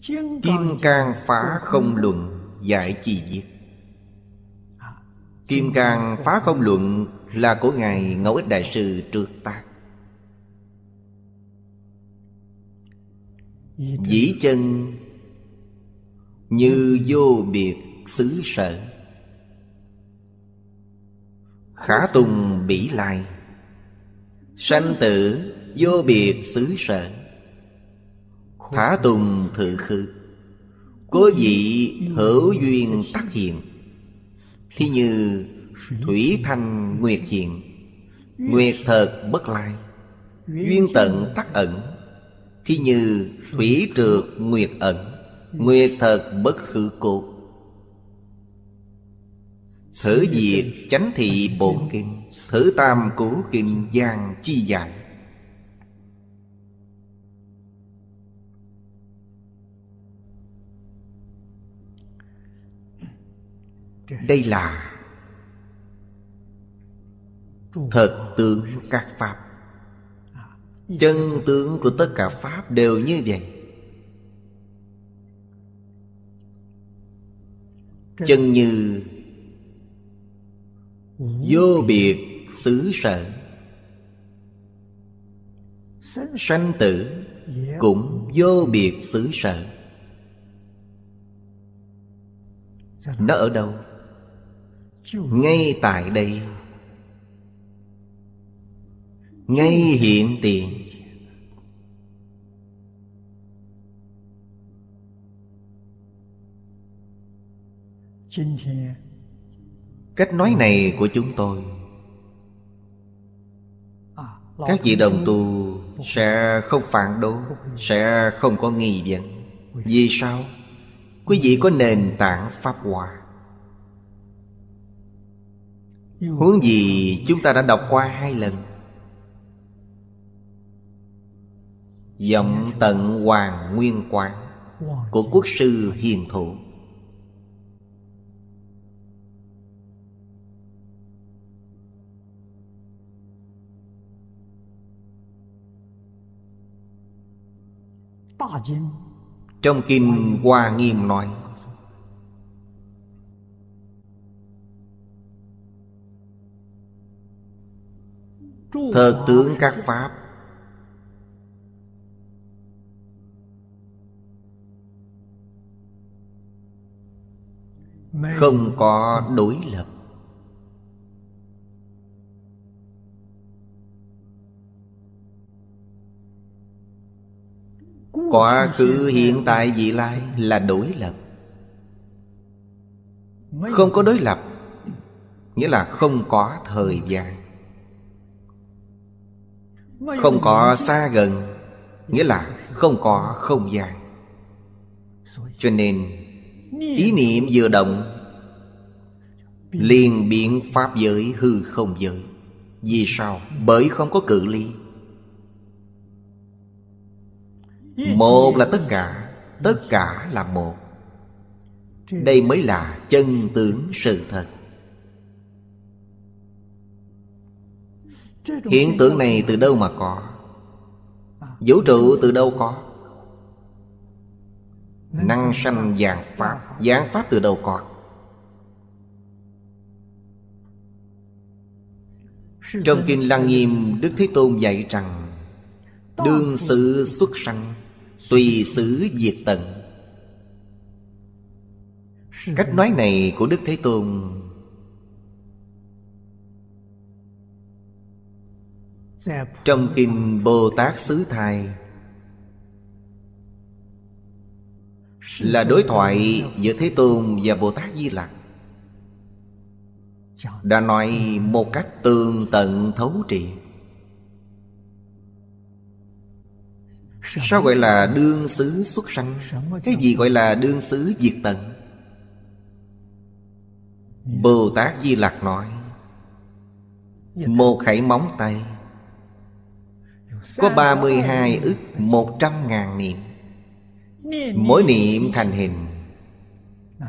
Kim Cang Phá Không Luận Giải chi viết. Kim Cang Phá Không Luận Là của Ngài Ngẫu Ích Đại Sư trước tác. Dĩ chân Như vô biệt xứ sở. Khả tùng bỉ lai. Sanh tử vô biệt xứ sở Thả tùng thự khư. Cố vị hữu duyên tắc hiện Thì như thủy thanh nguyệt hiện Nguyệt thật bất lai. Duyên tận tắc ẩn. Thì như thủy trượt nguyệt ẩn. Nguyệt thật bất khử cột Thử diệt chánh thị bổn kinh Thử tam cố kinh giang chi giải Đây là Thật tướng các Pháp. Chân tướng của tất cả Pháp đều như vậy. Chân như Vô biệt xứ sở. Sanh tử Cũng vô biệt xứ sở. Nó ở đâu? Ngay tại đây. Ngay hiện tiền. Cách nói này của chúng tôi, Các vị đồng tu Sẽ không phản đối, Sẽ không có nghi vấn. Vì sao? Quý vị có nền tảng Pháp Hòa. Huống gì chúng ta đã đọc qua hai lần. Giọng tận hoàng nguyên quán Của quốc sư hiền thủ. Trong Kinh Hoa Nghiêm nói Thật tướng các Pháp. Không có đối lập. Quá khứ, hiện tại, vị lai là đối lập. Không có đối lập Nghĩa là không có thời gian. Không có xa gần, Nghĩa là không có không gian. Cho nên, Ý niệm vừa động, liền biện pháp giới hư không giới. Vì sao? Bởi không có cự ly. Một là tất cả Tất cả là một. Đây mới là chân tướng sự thật. Hiện tượng này từ đâu mà có? Vũ trụ từ đâu có? Năng sanh dạng Pháp. Dạng Pháp từ đâu có? Trong Kinh Lăng Nghiêm Đức Thế Tôn dạy rằng Đương sự xuất sanh Tùy xứ diệt tận. Cách nói này của Đức Thế Tôn Trong Kinh Bồ Tát Xứ Thai, Là đối thoại giữa Thế Tôn và Bồ Tát Di Lặc. Đã nói một cách tường tận thấu triệt. Sao gọi là đương xứ xuất sanh? Cái gì gọi là đương xứ diệt tận? Bồ Tát Di Lặc nói, Một khẩy móng tay có 32 ức, một trăm ngàn niệm. Mỗi niệm thành hình.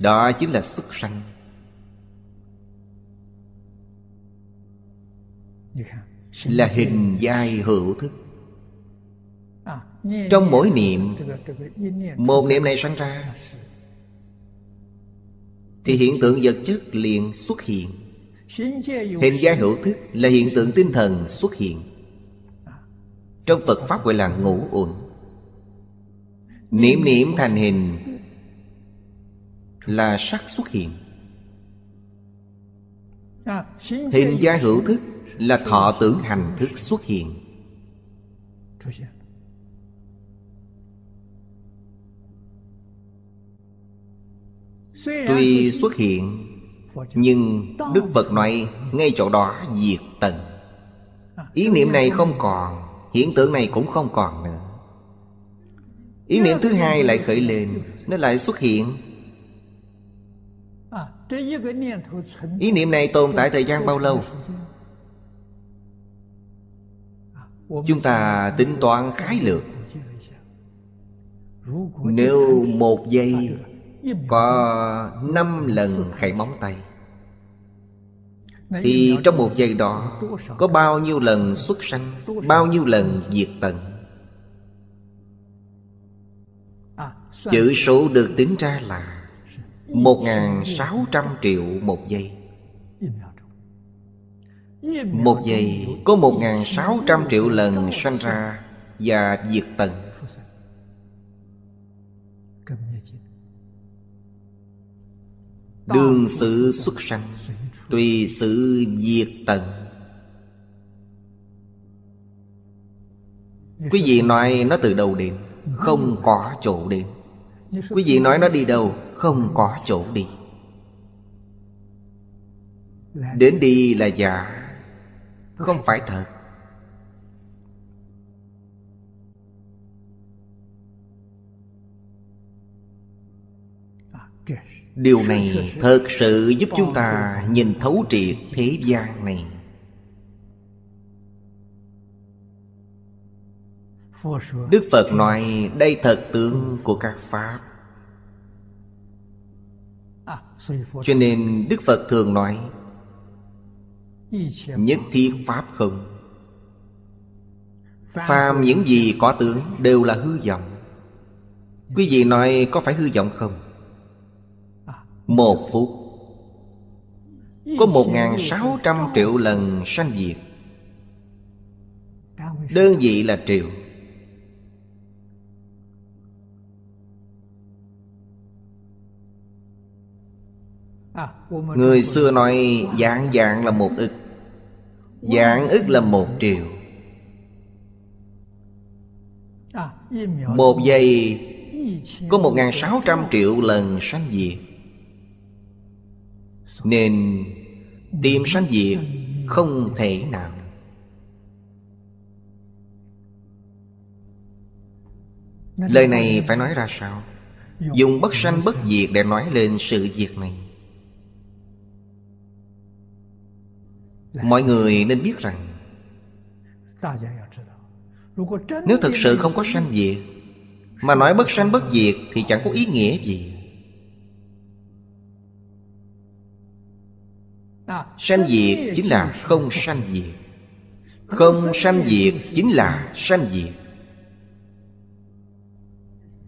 Đó chính là xuất sanh. Là hình giai hữu thức. Trong mỗi niệm, Một niệm này sanh ra, Thì hiện tượng vật chất liền xuất hiện. Hình gia hữu thức là hiện tượng tinh thần xuất hiện. Trong Phật Pháp gọi là ngũ uẩn. Niệm niệm thành hình Là sắc xuất hiện. Hình gia hữu thức là thọ tưởng hành thức xuất hiện. Tuy xuất hiện, Nhưng Đức Phật nói Ngay chỗ đó diệt tận. Ý niệm này không còn. Hiện tượng này cũng không còn nữa. Ý niệm thứ hai lại khởi lên, Nó lại xuất hiện. Ý niệm này tồn tại thời gian bao lâu? Chúng ta tính toán khái lược. Nếu một giây Có năm lần khẩy móng tay thì trong một giây đó Có bao nhiêu lần xuất sanh Bao nhiêu lần diệt tận? Chữ số được tính ra là một sáu trăm triệu một giây. Một giây có một sáu trăm triệu lần sanh ra Và diệt tận Đường sự xuất sanh, Tùy sự diệt tận. Quý vị nói nó từ đâu đến? Không có chỗ đến. Quý vị nói nó đi đâu? Không có chỗ đi. Đến đi là giả. Không phải thật. Điều này thật sự giúp chúng ta nhìn thấu triệt thế gian này. Đức Phật nói, đây thật tướng của các Pháp. Cho nên Đức Phật thường nói, Nhất thiết Pháp không? Phàm những gì có tướng đều là hư vọng. Quý vị nói có phải hư vọng không? Một phút Có một ngàn sáu trăm triệu lần sanh diệt. Đơn vị là triệu Người xưa nói dạng dạng là một ức. Dạng ức là một triệu Một giây Có một ngàn sáu trăm triệu lần sanh diệt nên Tìm sanh diệt Không thể nào. Lời này phải nói ra sao? Dùng bất sanh bất diệt để nói lên sự việc này. Mọi người nên biết rằng, Nếu thực sự không có sanh diệt, Mà nói bất sanh bất diệt Thì chẳng có ý nghĩa gì. Sanh diệt chính là không sanh diệt. Không sanh diệt chính là sanh diệt.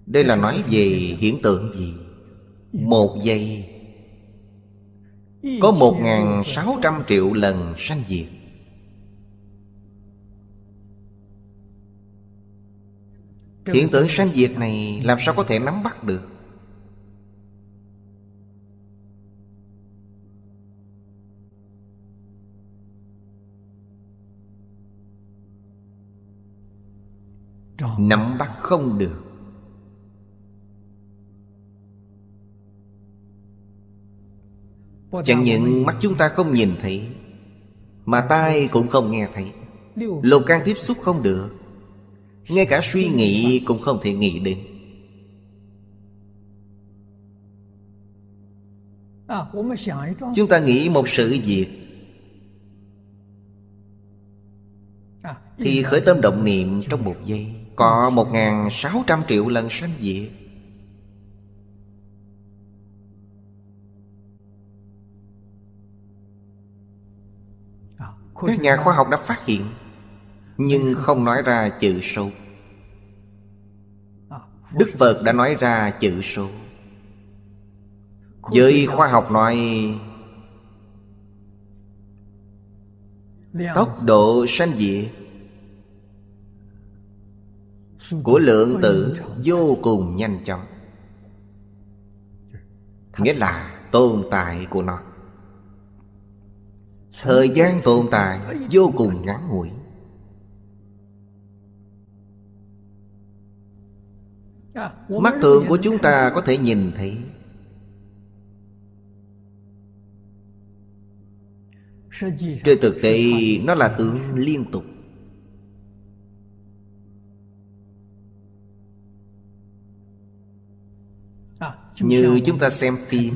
Đây là nói về hiện tượng gì? Một giây. Có một ngàn sáu trăm triệu lần sanh diệt. Hiện tượng sanh diệt này làm sao có thể nắm bắt được Nắm bắt không được. Chẳng những mắt chúng ta không nhìn thấy, Mà tai cũng không nghe thấy. Lục can tiếp xúc không được. Ngay cả suy nghĩ cũng không thể nghĩ đến. Chúng ta nghĩ một sự việc. Thì khởi tâm động niệm trong một giây. Có một ngàn sáu trăm triệu lần sanh diệt. Các nhà khoa học đã phát hiện Nhưng không nói ra chữ số. Đức Phật đã nói ra chữ số. Với khoa học nói Tốc độ sanh diệt của lượng tử vô cùng nhanh chóng. Nghĩa là tồn tại của nó. Thời gian tồn tại vô cùng ngắn ngủi. Mắt thường của chúng ta có thể nhìn thấy. Trên thực tế, nó là tướng liên tục. Như chúng ta xem phim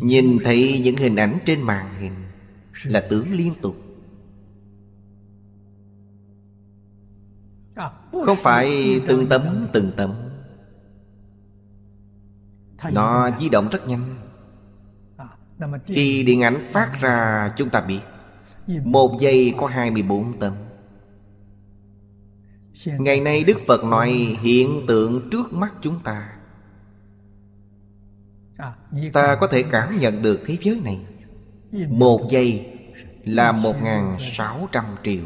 Nhìn thấy những hình ảnh trên màn hình Là tướng liên tục. Không phải từng tấm từng tấm. Nó di động rất nhanh. Khi điện ảnh phát ra chúng ta biết. Một giây có 24 tấm. Ngày nay Đức Phật nói hiện tượng trước mắt chúng ta Ta có thể cảm nhận được thế giới này. Một giây là một ngàn sáu trăm triệu.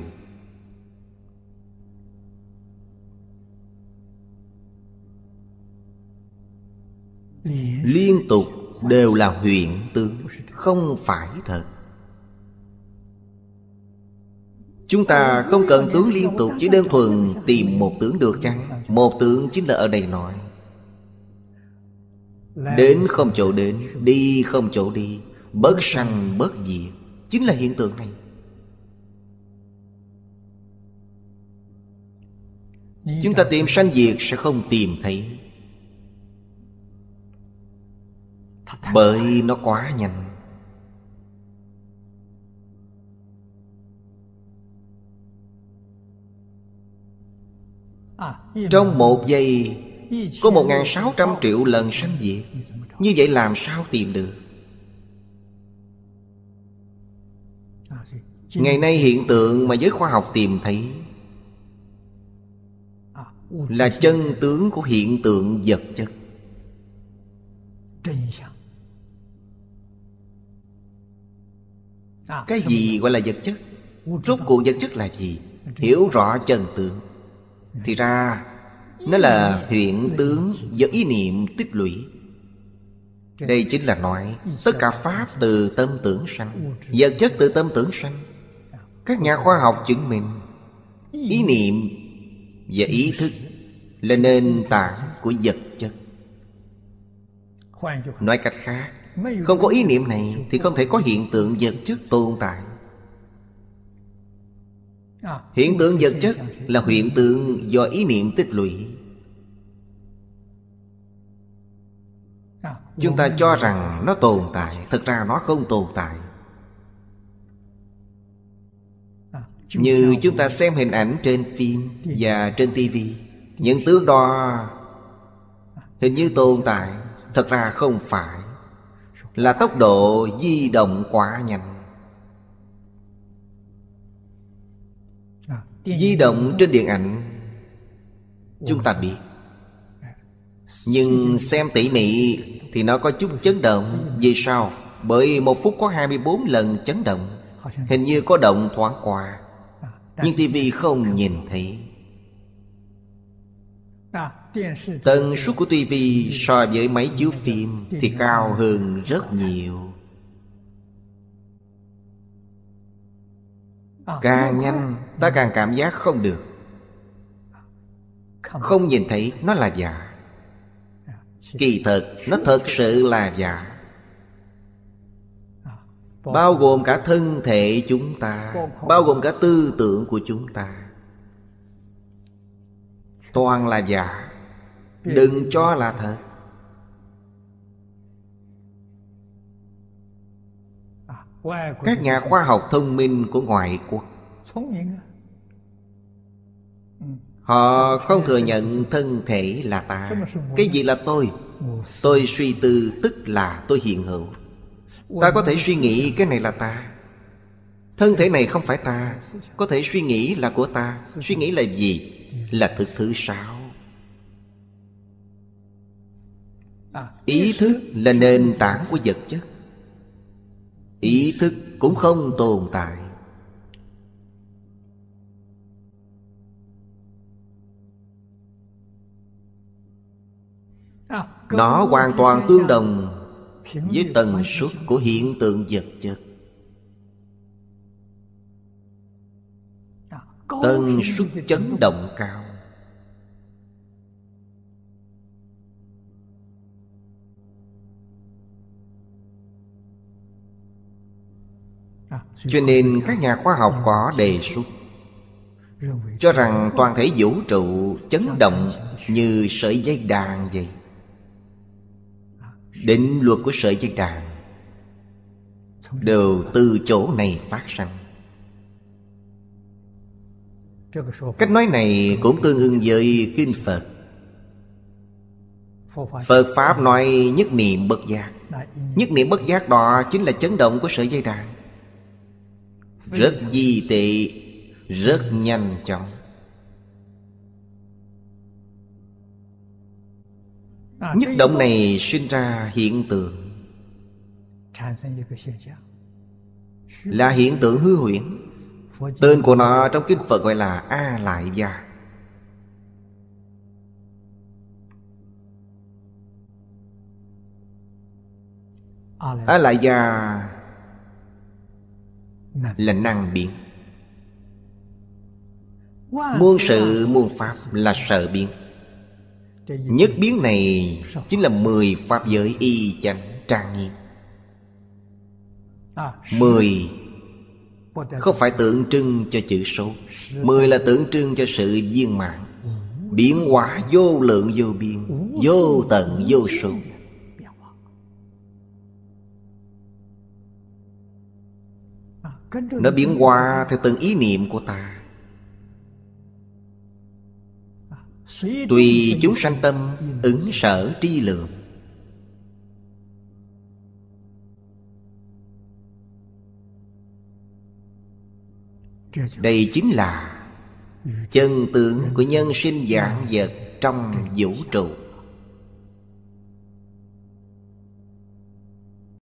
Liên tục đều là huyện tướng Không phải thật. Chúng ta không cần tướng liên tục Chỉ đơn thuần tìm một tướng được chăng? Một tướng chính là ở đây nói Đến không chỗ đến, Đi không chỗ đi, Bớt sanh bớt diệt Chính là hiện tượng này. Chúng ta tìm sanh diệt sẽ không tìm thấy, Bởi nó quá nhanh. Trong một giây có một ngàn sáu trăm triệu lần sanh diệt. Như vậy làm sao tìm được? Ngày nay hiện tượng mà giới khoa học tìm thấy Là chân tướng của hiện tượng vật chất. Cái gì gọi là vật chất? Rốt cuộc vật chất là gì? Hiểu rõ chân tướng. Thì ra nó là hiện tướng do ý niệm tích lũy. Đây chính là nói, tất cả pháp từ tâm tưởng sanh, vật chất từ tâm tưởng sanh. Các nhà khoa học chứng minh, ý niệm và ý thức là nền tảng của vật chất. Nói cách khác, không có ý niệm này Thì không thể có hiện tượng vật chất tồn tại. Hiện tượng vật chất là hiện tượng do ý niệm tích lũy. Chúng ta cho rằng nó tồn tại Thực ra nó không tồn tại. Như chúng ta xem hình ảnh trên phim và trên tivi Những tướng đó Hình như tồn tại, Thật ra không phải. Là tốc độ di động quá nhanh. Di động trên điện ảnh. Chúng ta biết. Nhưng xem tỉ mỉ thì nó có chút chấn động. Vì sao? Bởi một phút có 24 lần chấn động. Hình như có động thoáng qua. Nhưng tivi không nhìn thấy. Tần suất của tivi so với máy chiếu phim Thì cao hơn rất nhiều. Càng nhanh ta càng cảm giác không được. Không nhìn thấy nó là giả. Kỳ thật nó thật sự là giả. Bao gồm cả thân thể chúng ta, Bao gồm cả tư tưởng của chúng ta. Toàn là giả. Đừng cho là thật. Các nhà khoa học thông minh của ngoại quốc Họ không thừa nhận thân thể là ta. Cái gì là tôi? Tôi suy tư tức là tôi hiện hữu. Ta có thể suy nghĩ cái này là ta. Thân thể này không phải ta. Có thể suy nghĩ là của ta. Suy nghĩ là gì? Là thực thứ sáu. Ý thức là nền tảng của vật chất. Ý thức cũng không tồn tại. Nó hoàn toàn tương đồng Với tần suất của hiện tượng vật chất. Tần suất chấn động cao. Cho nên các nhà khoa học có đề xuất Cho rằng toàn thể vũ trụ chấn động như sợi dây đàn vậy Định luật của sợi dây đàn Đều từ chỗ này phát sanh. Cách nói này cũng tương ưng với Kinh Phật. Phật Pháp nói nhất niệm bất giác. Nhất niệm bất giác đó chính là chấn động của sợi dây đàn Rất di tị, Rất nhanh chóng. Nhất động này sinh ra hiện tượng. Là hiện tượng hư huyễn. Tên của nó trong kinh Phật gọi là A Lại Gia. A Lại Gia là năng biến. Muôn sự muôn pháp là sợ biến Nhất biến này chính là mười pháp giới y chánh trang nghiêm. Mười không phải tượng trưng cho chữ số, Mười là tượng trưng cho sự viên mãn, Biến hóa vô lượng vô biên, Vô tận vô số. Nó biến hóa theo từng ý niệm của ta Tùy chúng sanh tâm, ứng sở tri lượng Đây chính là Chân tướng của nhân sinh dạng vật trong vũ trụ.